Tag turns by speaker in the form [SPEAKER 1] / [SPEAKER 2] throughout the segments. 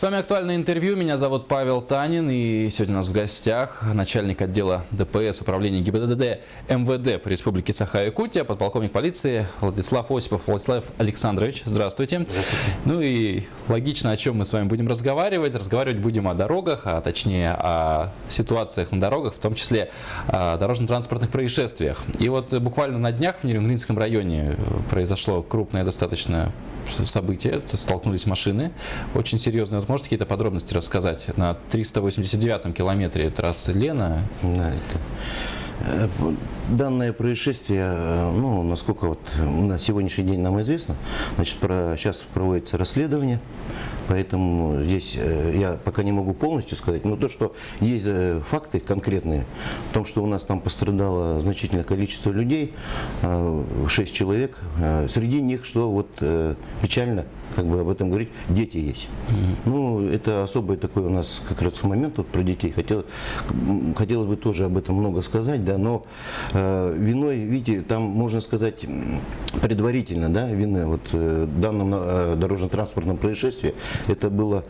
[SPEAKER 1] С вами актуальное интервью. Меня зовут Павел Танин. И сегодня у нас в гостях начальник отдела ДПС Управления ГИБДД МВД по Республике Саха-Якутия, подполковник полиции Владислав Осипов. Владислав Александрович, здравствуйте. здравствуйте. Ну и логично, о чем мы с вами будем разговаривать. Разговаривать будем о дорогах, а точнее о ситуациях на дорогах, в том числе о дорожно-транспортных происшествиях. И вот буквально на днях в Нерюнгринском районе произошло крупное достаточно событие, столкнулись машины, очень серьезные. Можете какие-то подробности рассказать? На 389-м километре трассы Лена.
[SPEAKER 2] Да, Э, данное происшествие, э, ну, насколько вот на сегодняшний день нам известно, значит, про, сейчас проводится расследование, поэтому здесь э, я пока не могу полностью сказать, но то, что есть факты конкретные, в том, что у нас там пострадало значительное количество людей, 6 человек, среди них, что вот печально, как бы об этом говорить, дети есть. Mm-hmm. Ну, это особый такой у нас как раз момент вот про детей. Хотел, хотелось бы тоже об этом много сказать, да, но э, виной, видите, там можно сказать предварительно, да, вины вот э, данном э, дорожно-транспортном происшествии, это было,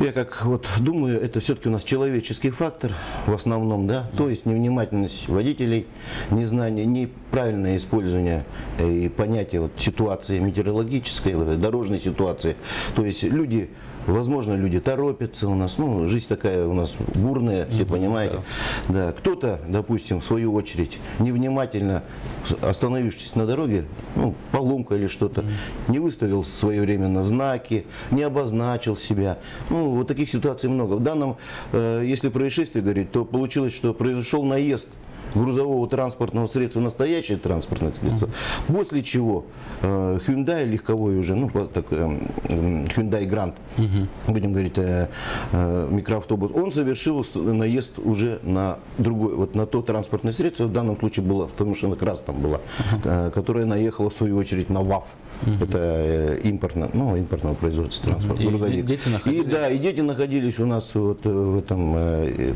[SPEAKER 2] я как вот думаю, это все-таки у нас человеческий фактор в основном, да, то есть невнимательность водителей, незнание, неправильное использование э, и понятие вот ситуации метеорологической, вот, дорожной ситуации, то есть люди Возможно, люди торопятся у нас, ну, жизнь такая у нас бурная, все угу, понимаете. Да. да. Кто-то, допустим, в свою очередь, невнимательно остановившись на дороге, ну, поломка или что-то, угу. не выставил своевременно знаки, не обозначил себя. Ну, вот таких ситуаций много. В данном, э, если происшествие говорить, то получилось, что произошел наезд грузового транспортного средства настоящее транспортное средство, mm-hmm. после чего э, Hyundai легковой уже, ну, так, э, Hyundai Grand, mm-hmm. будем говорить, э, э, микроавтобус, он совершил наезд уже на другой, вот на то транспортное средство, в данном случае было, автомашина как раз там была, mm-hmm. э, которая наехала в свою очередь на ВАФ. Это э, импортно, ну, импортного производства транспорта.
[SPEAKER 1] И дети находились?
[SPEAKER 2] И, да, и дети находились у нас вот в этом э,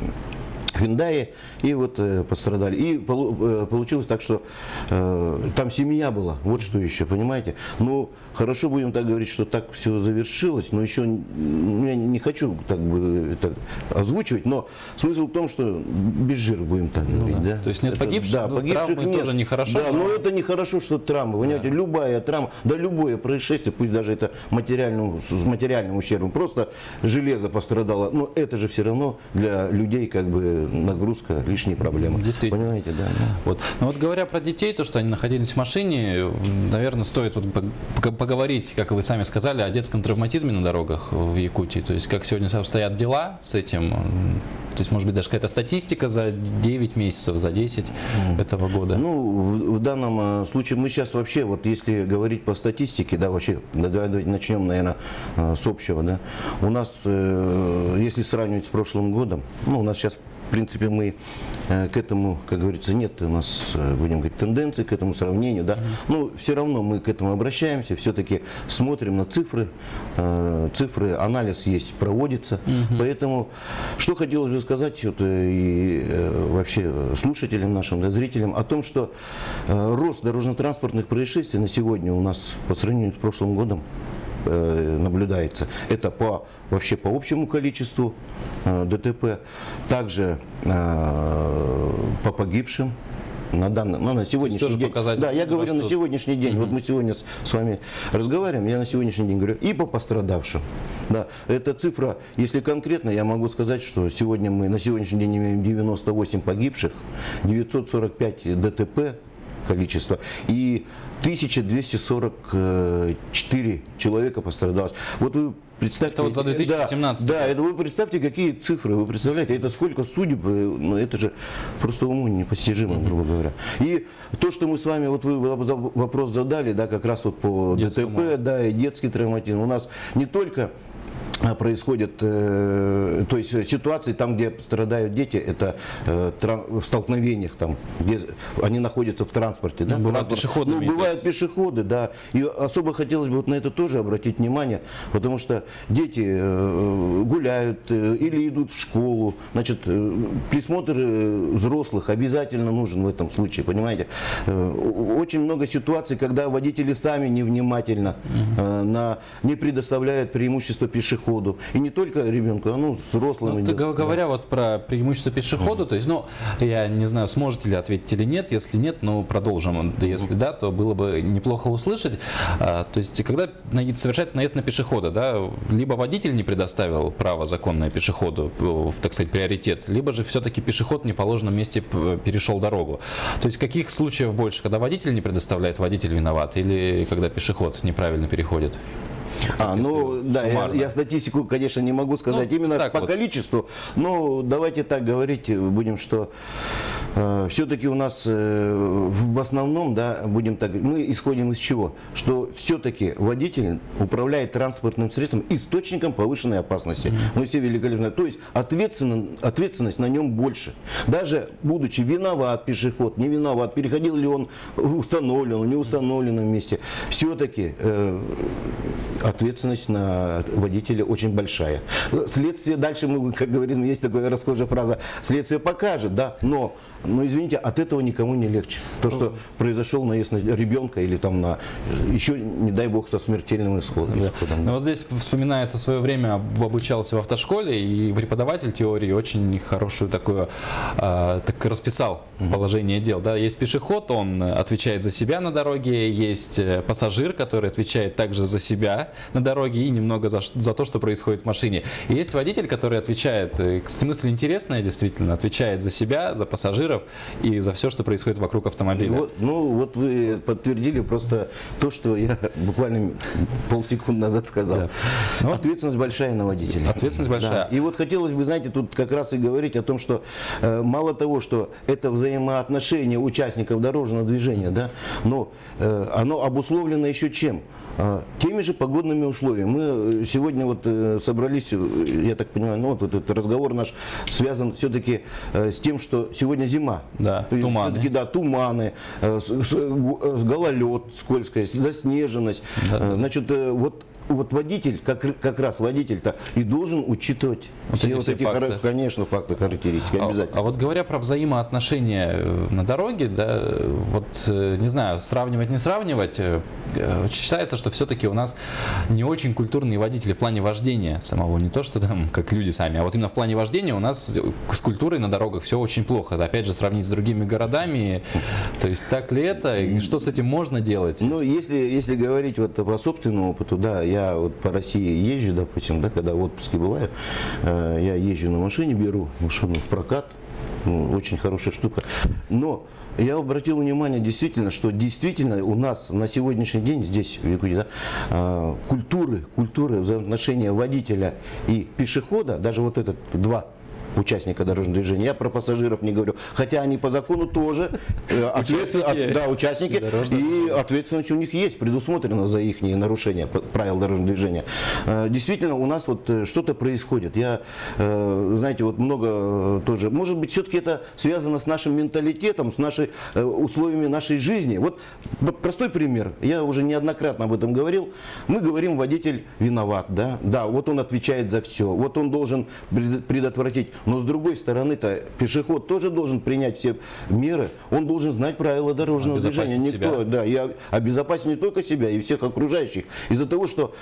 [SPEAKER 2] Hyundai, и вот э, пострадали. И э, получилось так, что э, там семья была, вот что еще, понимаете. Ну, хорошо будем так говорить, что так все завершилось, но еще я не хочу так бы это озвучивать, но смысл в том, что без жира будем так ну, говорить. Да.
[SPEAKER 1] Да? То есть нет это, погибших, да,
[SPEAKER 2] ну, погибших
[SPEAKER 1] травмы
[SPEAKER 2] нет.
[SPEAKER 1] тоже нехорошо.
[SPEAKER 2] Да, но... но это нехорошо, что травмы, понимаете, да. любая травма, да любое происшествие, пусть даже это материальным, с материальным ущербом, просто железо пострадало, но это же все равно для людей как бы нагрузка, лишние проблемы.
[SPEAKER 1] Действительно.
[SPEAKER 2] Понимаете, да. да.
[SPEAKER 1] Вот. Но вот говоря про детей, то, что они находились в машине, наверное, стоит вот поговорить, как вы сами сказали, о детском травматизме на дорогах в Якутии. То есть, как сегодня обстоят дела с этим. То есть, может быть, даже какая-то статистика за 9 месяцев, за 10 mm. этого года?
[SPEAKER 2] Ну, в, в данном э, случае мы сейчас вообще, вот если говорить по статистике, да, вообще, давай начнем, наверное, э, с общего, да. У нас, э, если сравнивать с прошлым годом, ну, у нас сейчас в принципе, мы э, к этому, как говорится, нет у нас, э, будем говорить, тенденции к этому сравнению, да, но все равно мы к этому обращаемся, все-таки смотрим на цифры, э, цифры, анализ есть, проводится, угу. поэтому, что хотелось бы сказать вот, и вообще слушателям нашим, да, зрителям, о том, что рост дорожно-транспортных происшествий на сегодня у нас по сравнению с прошлым годом наблюдается. Это по, вообще по общему количеству э, ДТП, также э, по погибшим на данный, ну, на сегодняшний день. Да, я говорю растут. на сегодняшний день. Угу. Вот мы сегодня с, с вами разговариваем, я на сегодняшний день говорю и по пострадавшим. Да, эта цифра, если конкретно, я могу сказать, что сегодня мы на сегодняшний день имеем 98 погибших, 945 ДТП, количество. И 1244 человека пострадало. Вот вы представьте,
[SPEAKER 1] это вот за 2017
[SPEAKER 2] да, да, это вы представьте, какие цифры, вы представляете, это сколько судеб, э, ну, это же просто уму непостижимо, грубо говоря. И то, что мы с вами, вот вы вопрос задали, да, как раз вот по Детскому. ДТП, да, и детский травматизм, у нас не только а, происходят, э, то есть ситуации там, где страдают дети, это э, в столкновениях, там, где они находятся в транспорте.
[SPEAKER 1] Да? Ну, бывают пешеходы.
[SPEAKER 2] Ну, бывают пешеходы, да. И особо хотелось бы вот на это тоже обратить внимание, потому что дети э, гуляют или идут в школу. Значит, присмотр взрослых обязательно нужен в этом случае, понимаете. Очень много ситуаций, когда водители сами невнимательно, угу. на, не предоставляют преимущество пешеходам пешеходу. И не только ребенку, а ну, взрослым.
[SPEAKER 1] Ну,
[SPEAKER 2] идет.
[SPEAKER 1] говоря вот про преимущество пешехода, то есть, ну, я не знаю, сможете ли ответить или нет, если нет, ну, продолжим. Да, если да, то было бы неплохо услышать. А, то есть, когда совершается наезд на пешехода, да, либо водитель не предоставил право законное пешеходу, э, так сказать, приоритет, либо же все-таки пешеход в неположенном месте перешел дорогу. То есть, каких случаев больше, когда водитель не предоставляет, водитель виноват, или когда пешеход неправильно переходит?
[SPEAKER 2] А, ну да, я, я статистику, конечно, не могу сказать ну, именно по вот. количеству, но давайте так говорить будем, что э, все-таки у нас э, в основном, да, будем так, мы исходим из чего? Что все-таки водитель управляет транспортным средством источником повышенной опасности. Mm-hmm. Мы все великолепно. То есть ответственность, ответственность на нем больше. Даже будучи виноват пешеход, не виноват, переходил ли он в установленном, не установленном месте, все-таки э, ответственность на водителя очень большая. Следствие, дальше мы, как говорим, есть такая расхожая фраза, следствие покажет, да, но, но извините, от этого никому не легче. То, что произошел наезд на ребенка или там на, еще, не дай бог, со смертельным исходом. Да. исходом
[SPEAKER 1] да. Вот здесь вспоминается в свое время, обучался в автошколе, и преподаватель теории очень хорошую такую, э, так расписал положение дел. Да? Есть пешеход, он отвечает за себя на дороге, есть э, пассажир, который отвечает также за себя, на дороге и немного за, за то, что происходит в машине. И есть водитель, который отвечает, э, кстати, мысль интересная действительно, отвечает за себя, за пассажиров и за все, что происходит вокруг автомобиля.
[SPEAKER 2] Вот, ну вот вы подтвердили просто то, что я буквально полсекунды назад сказал. Да. Ну, ответственность большая на водителя.
[SPEAKER 1] Ответственность большая.
[SPEAKER 2] Да. И вот хотелось бы, знаете, тут как раз и говорить о том, что э, мало того, что это взаимоотношения участников дорожного движения, да, но э, оно обусловлено еще чем? А, теми же погодными условиями. Мы э, сегодня вот э, собрались, э, я так понимаю, ну вот этот разговор наш связан все-таки с тем, что сегодня зима.
[SPEAKER 1] Да, туманы.
[SPEAKER 2] Все-таки, да, туманы, гололед, скользкость, заснеженность. Да. Значит, вот вот водитель, как, как раз водитель-то и должен учитывать
[SPEAKER 1] вот все, эти, вот эти факты. Хар...
[SPEAKER 2] конечно, факты, характеристики,
[SPEAKER 1] а,
[SPEAKER 2] обязательно.
[SPEAKER 1] А, а вот говоря про взаимоотношения э, на дороге, да, вот, э, не знаю, сравнивать, не сравнивать, э, считается, что все-таки у нас не очень культурные водители в плане вождения самого, не то, что там, как люди сами, а вот именно в плане вождения у нас с культурой на дорогах все очень плохо. Опять же, сравнить с другими городами, то есть так ли это, и что с этим можно делать?
[SPEAKER 2] Ну, если, если говорить вот по собственному опыту, да, я я вот по России езжу, допустим, да, когда в отпуске бываю, э, я езжу на машине, беру машину в прокат, ну, очень хорошая штука. Но я обратил внимание действительно, что действительно у нас на сегодняшний день здесь, в Якутии, да, э, культуры, культуры взаимоотношения водителя и пешехода, даже вот этот два участника дорожного движения. Я про пассажиров не говорю. Хотя они по закону тоже э, участники, да, участники и ответственность у них есть, предусмотрена за их нарушение правил дорожного движения. Э, действительно, у нас вот э, что-то происходит. Я, знаете, вот много тоже, может быть, все-таки это связано с нашим менталитетом, с нашими условиями нашей жизни. Вот простой пример. Я уже неоднократно об этом говорил. Мы говорим, водитель виноват, да? Да, вот он отвечает за все. Вот он должен предотвратить но с другой стороны-то пешеход тоже должен принять все меры. Он должен знать правила дорожного движения. Никто, себя. да, и обезопасить не только себя, и всех окружающих. Из-за того, что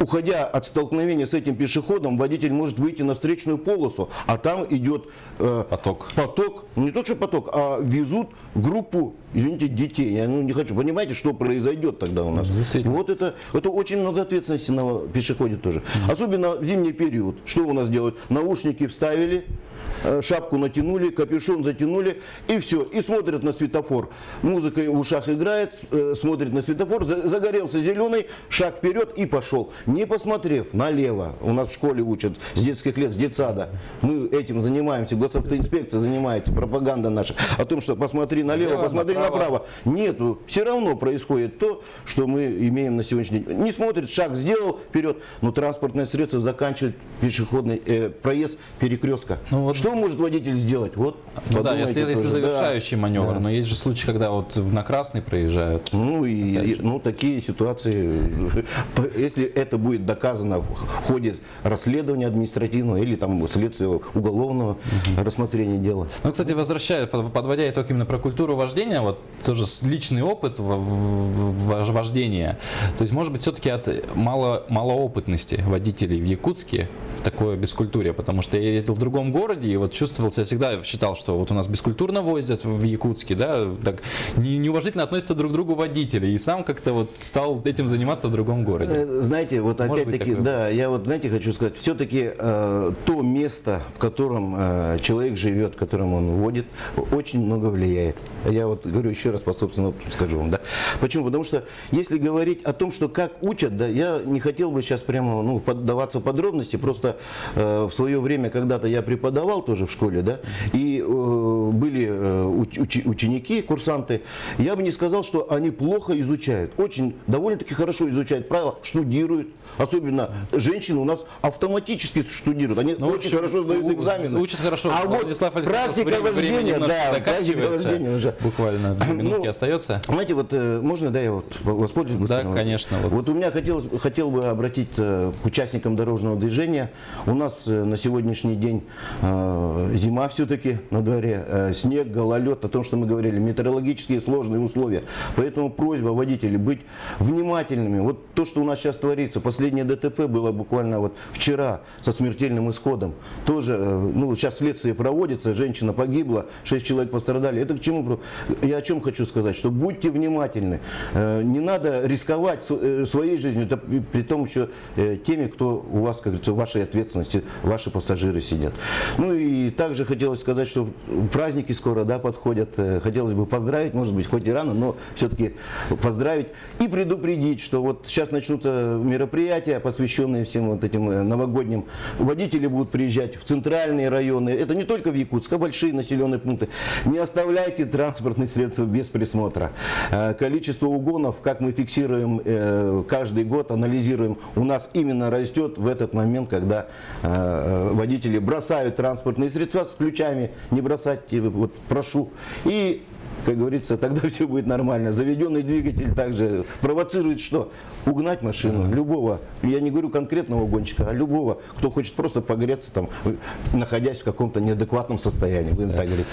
[SPEAKER 2] уходя от столкновения с этим пешеходом, водитель может выйти на встречную полосу, а там идет
[SPEAKER 1] э, поток.
[SPEAKER 2] поток, не только что поток, а везут группу, извините, детей. Я ну, не хочу. Понимаете, что произойдет тогда у нас? Вот это, это очень много ответственности на пешеходе тоже. Mm-hmm. Особенно в зимний период. Что у нас делают? Наушники вставили, Э, шапку натянули, капюшон затянули и все. И смотрят на светофор. Музыка в ушах играет, э, смотрит на светофор, загорелся зеленый, шаг вперед и пошел. Не посмотрев налево, у нас в школе учат с детских лет, с детсада. Мы этим занимаемся, госавтоинспекция занимается, пропаганда наша. О том, что посмотри налево, Лево, посмотри направо. направо. Нету. Все равно происходит то, что мы имеем на сегодняшний день. Не смотрит, шаг сделал вперед, но транспортное средство заканчивает пешеходный э, проезд перекрестка ошибка.
[SPEAKER 1] Ну вот-
[SPEAKER 2] Что может водитель сделать? Вот,
[SPEAKER 1] Ну да, если, если
[SPEAKER 2] тоже. Да.
[SPEAKER 1] завершающий маневр,
[SPEAKER 2] Да.
[SPEAKER 1] но есть же случаи, когда вот на красный проезжают.
[SPEAKER 2] Ну и, и- ну, такие ситуации, если это будет доказано в ходе расследования административного или там следствия уголовного рассмотрения дела.
[SPEAKER 1] Ну, кстати, возвращая, под- подводя итог именно про культуру вождения, вот тоже личный опыт вождения. То есть, может быть, все-таки от мало, малоопытности водителей в Якутске такое бескультурие, потому что я ездил в другом городе и вот чувствовал себя всегда, считал, что вот у нас бескультурно возят в Якутске, да, так не- неуважительно относятся друг к другу водители, и сам как-то вот стал этим заниматься в другом городе.
[SPEAKER 2] Э, Знаете, вот опять-таки, да, я вот, знаете, хочу сказать, все-таки то место, в котором э, человек живет, в котором он водит, очень много влияет. Я вот говорю еще раз по собственному скажу вам, да. Почему? Потому что если говорить о том, что как учат, да, я не хотел бы сейчас прямо, ну, поддаваться подробности, просто э, в свое время когда-то я преподавал тоже в школе, да, и э, были э, ученики, курсанты, я бы не сказал, что они плохо изучают. Очень, довольно-таки хорошо изучают правила, штудируют. Особенно женщины у нас автоматически штудируют. Они
[SPEAKER 1] Ну,
[SPEAKER 2] очень хорошо сдают экзамены.
[SPEAKER 1] учат хорошо.
[SPEAKER 2] А вот
[SPEAKER 1] Владислав
[SPEAKER 2] практика вождения, да, практика вождения уже.
[SPEAKER 1] Буквально две минутки
[SPEAKER 2] Ну,
[SPEAKER 1] остается.
[SPEAKER 2] Знаете, вот э, можно, да, я вот воспользуюсь?
[SPEAKER 1] Да,
[SPEAKER 2] быстро?
[SPEAKER 1] конечно, вот.
[SPEAKER 2] Вот. у меня хотелось, хотел бы обратиться к участникам дорожного движения. У нас э, на сегодняшний день э, зима все-таки на дворе, э, снег, гололед, о том, что мы говорили, метеорологические сложные условия. Поэтому просьба водителей быть внимательными. Вот то, что у нас сейчас творится, последнее ДТП было буквально вот вчера со смертельным исходом. Тоже, э, ну, сейчас следствие проводится, женщина погибла, шесть человек пострадали. Это к чему? Я о чем хочу сказать, что будьте внимательны. Э, Не надо рисковать э, своей жизнью, при- том э, теми, кто у вас, как говорится, в вашей ответственности, ваши пассажиры сидят. Ну и также хотелось сказать, что праздники скоро да, подходят. Э, Хотелось бы поздравить, может быть, хоть и рано, но все-таки поздравить и предупредить, что вот сейчас начнутся мероприятия, посвященные всем вот этим э, новогодним. Водители будут приезжать в центральные районы. Это не только в Якутск, а большие населенные пункты. Не оставляйте транспортные средства без присмотра. Э, Количество угонов, как мы фиксируем каждый год, анализируем, у нас именно растет в этот момент, когда водители бросают транспортные средства с ключами, не бросать, вот прошу. И как говорится, тогда все будет нормально. Заведенный двигатель также провоцирует что? Угнать машину любого, я не говорю конкретного гонщика, а любого, кто хочет просто погреться там, находясь в каком-то неадекватном состоянии, будем так говорить.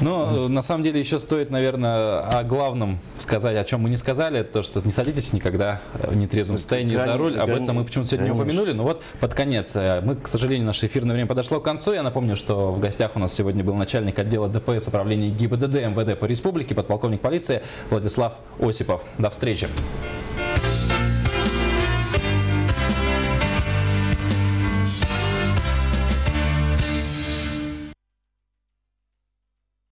[SPEAKER 1] Но э, на самом деле еще стоит, наверное, о главном сказать, о чем мы не сказали, то, что не садитесь никогда в нетрезвом состоянии за руль. Об этом мы почему-то сегодня не упомянули. Но вот под конец. э, Мы, к сожалению, наше эфирное время подошло к концу. Я напомню, что в гостях у нас сегодня был начальник отдела ДПС управления ГИБДД МВД по республике, подполковник полиции Владислав Осипов. До встречи.